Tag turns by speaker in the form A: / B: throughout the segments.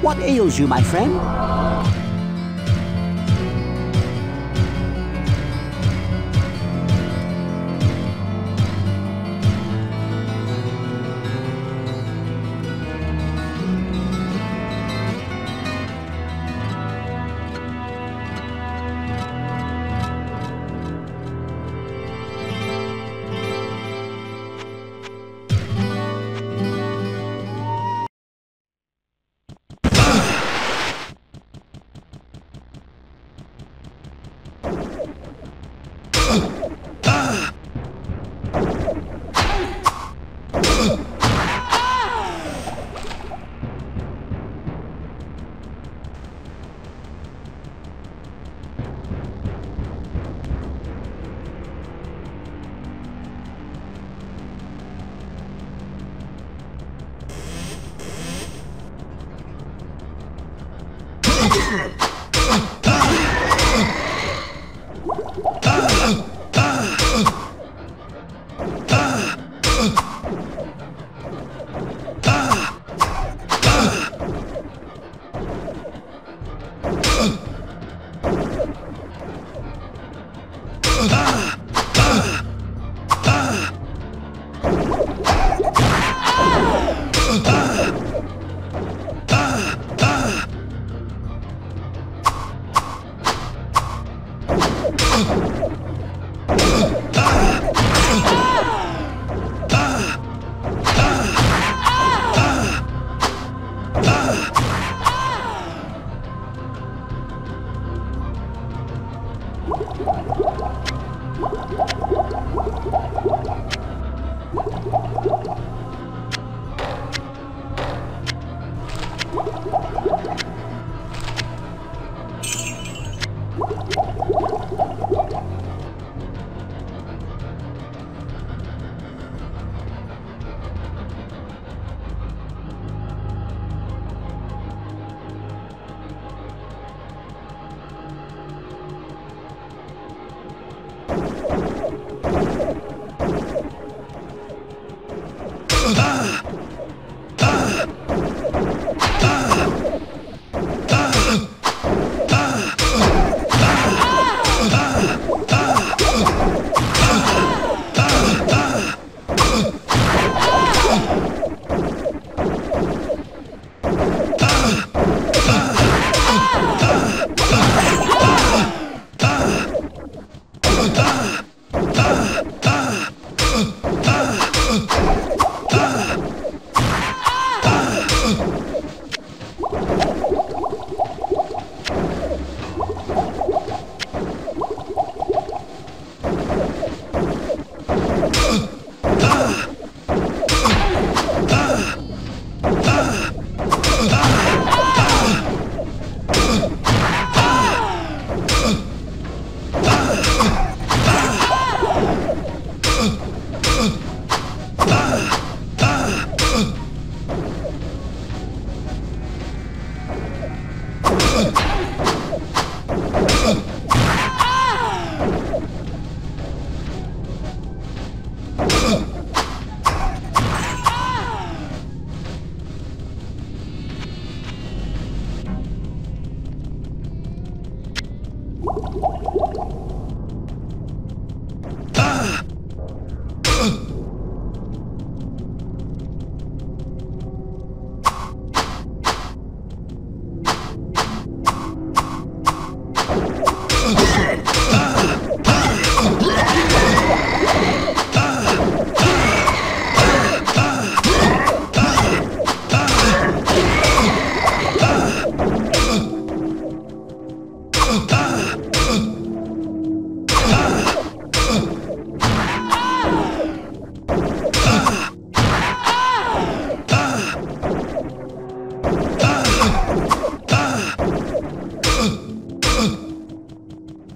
A: What ails you, my friend?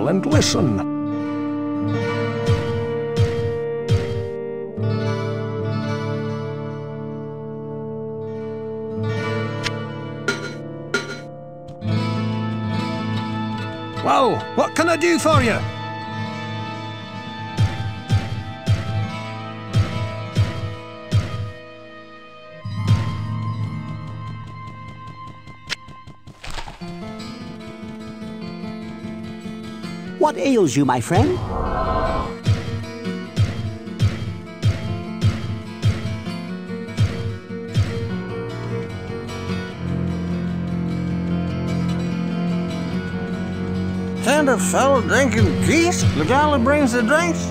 B: While and listen.
C: Well, what can I do for you?
A: What ails you, my friend?
D: Can't a fellow drink in peace? The gal that brings the drinks?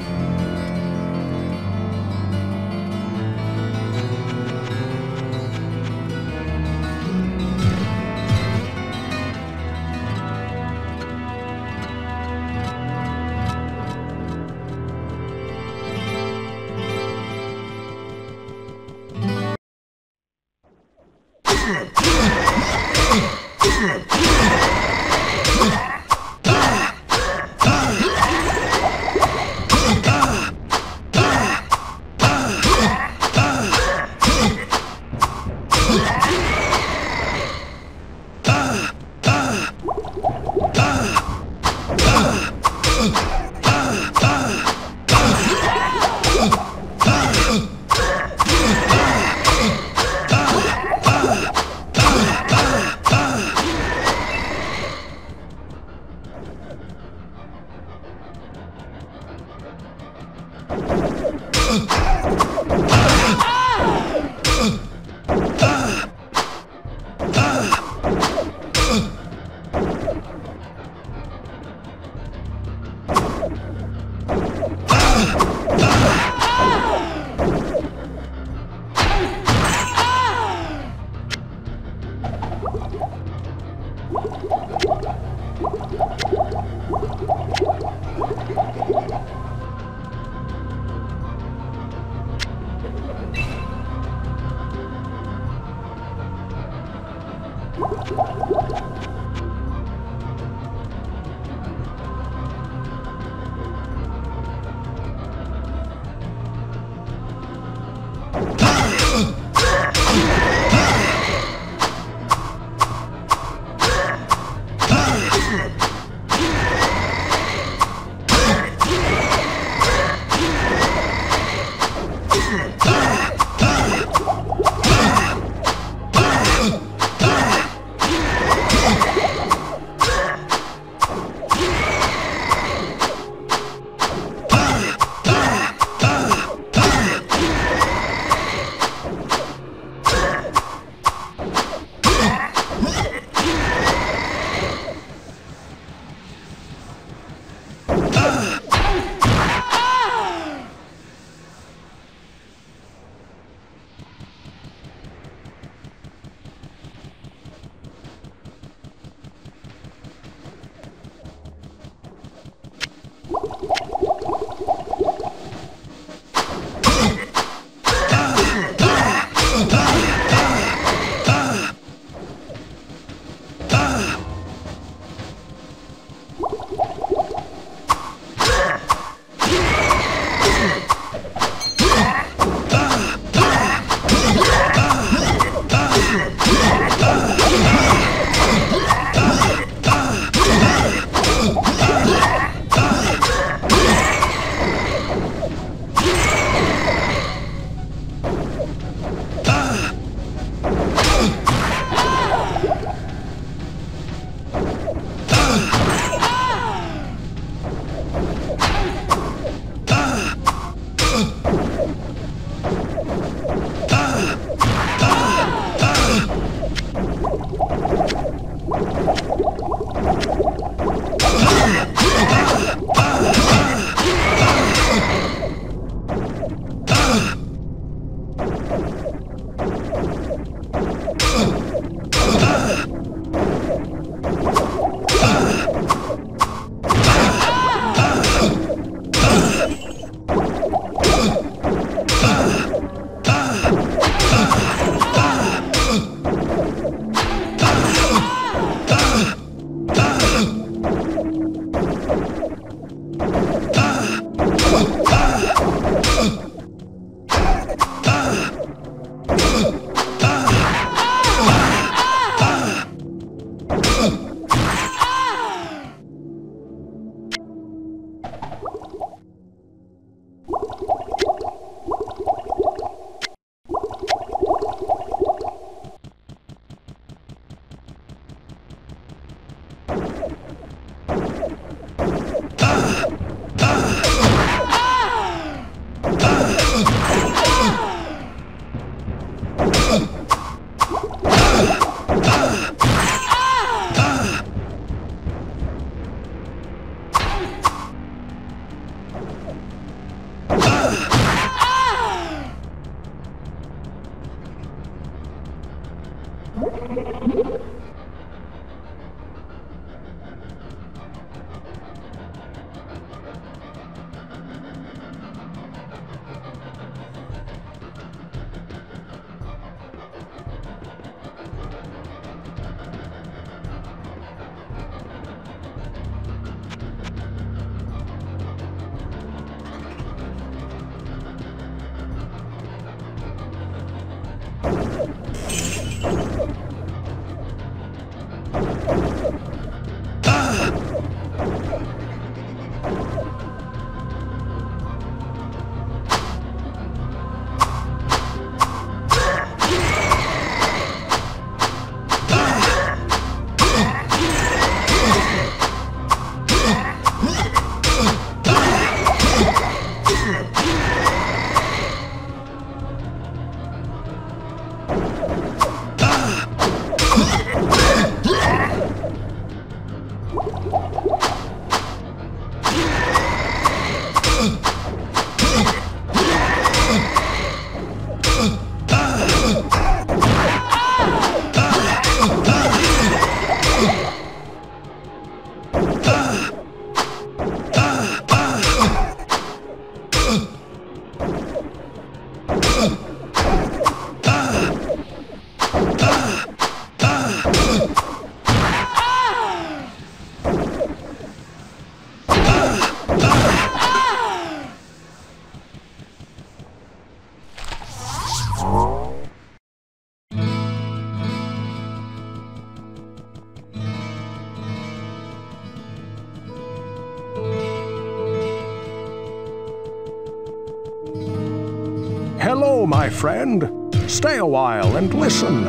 B: Friend. Stay a while and listen.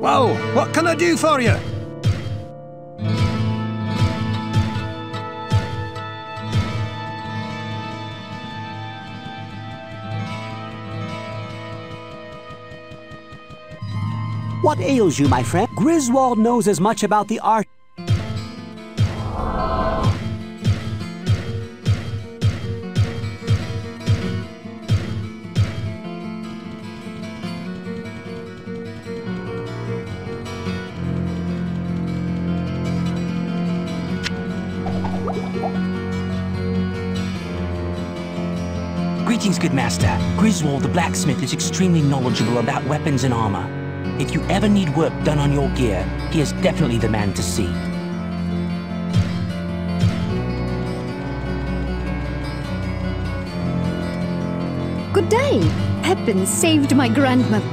C: Well, what can I do for you?
A: What ails you, my friend? Griswold knows as much about the art.
E: Greetings, good master. Griswold the blacksmith is extremely knowledgeable about weapons and armor. If you ever need work done on your gear, he is definitely the man to see.
F: Good day. Pepin saved my grandmother.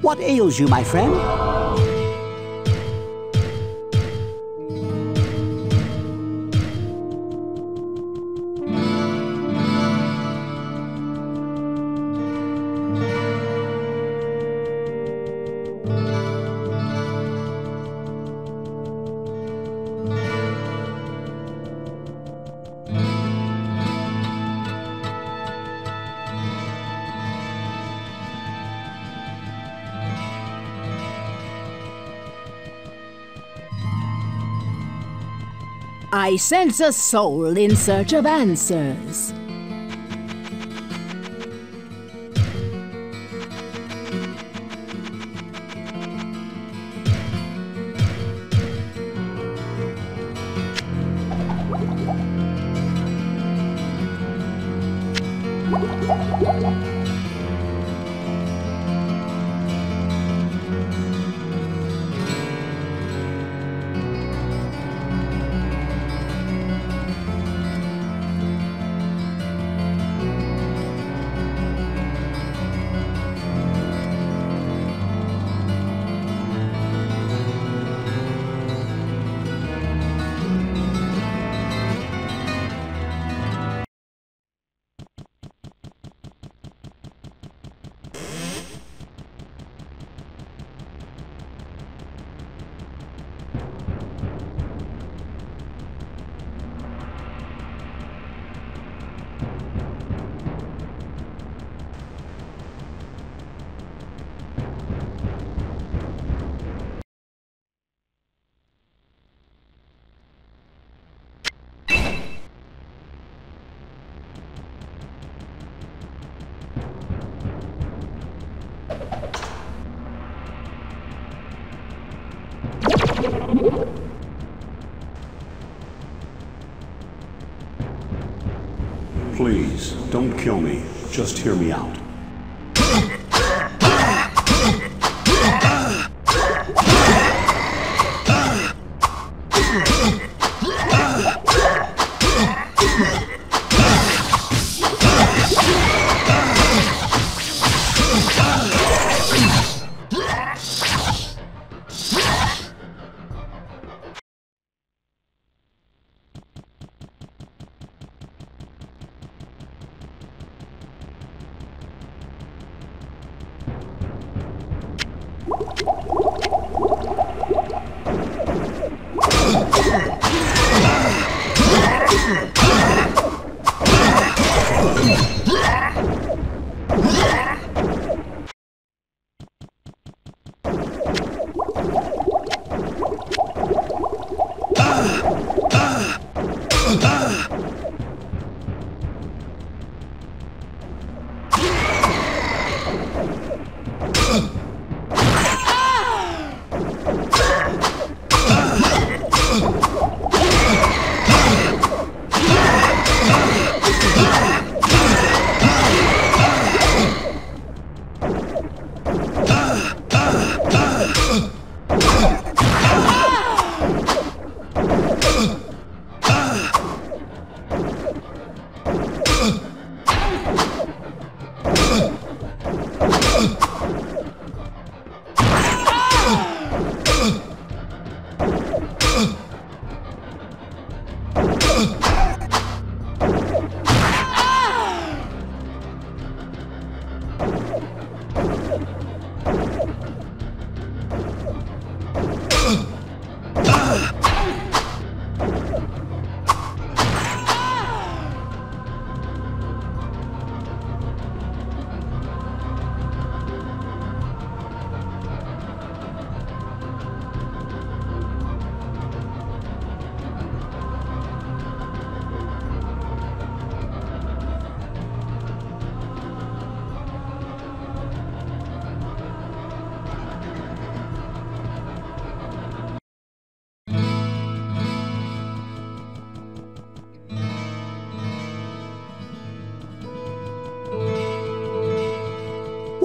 A: What ails you, my friend?
G: I sense a soul in search of answers.
H: Please, don't kill me. Just hear me out.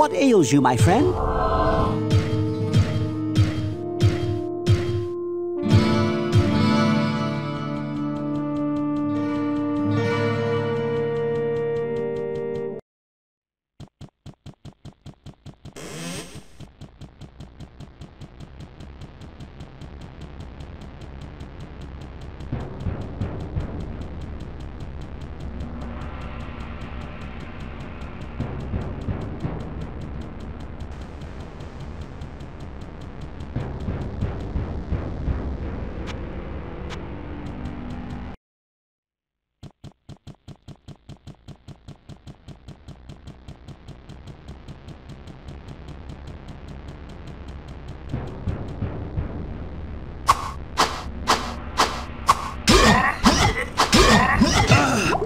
A: What ails you, my friend?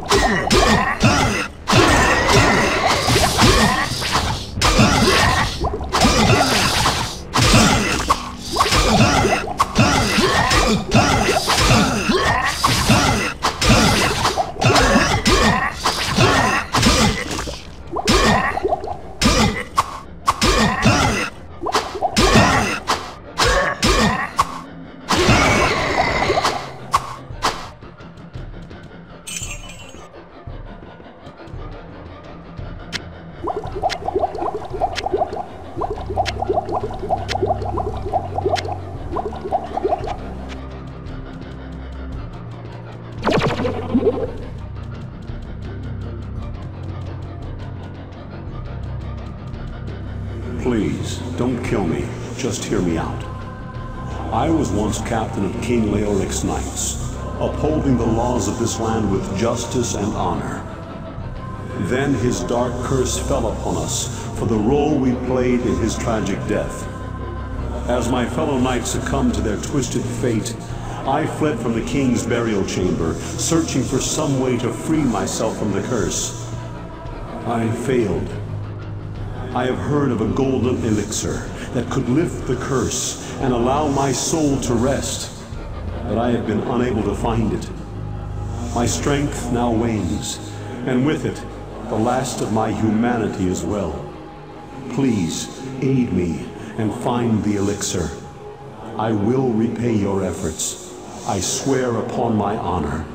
A: Ugh!
H: Just hear me out. I was once captain of King Leoric's knights, upholding the laws of this land with justice and honor. Then his dark curse fell upon us for the role we played in his tragic death. As my fellow knights succumbed to their twisted fate, I fled from the king's burial chamber, searching for some way to free myself from the curse. I failed. I have heard of a golden elixir that could lift the curse and allow my soul to rest, but I have been unable to find it. My strength now wanes, and with it, the last of my humanity as well. Please aid me and find the elixir. I will repay your efforts. I swear upon my honor.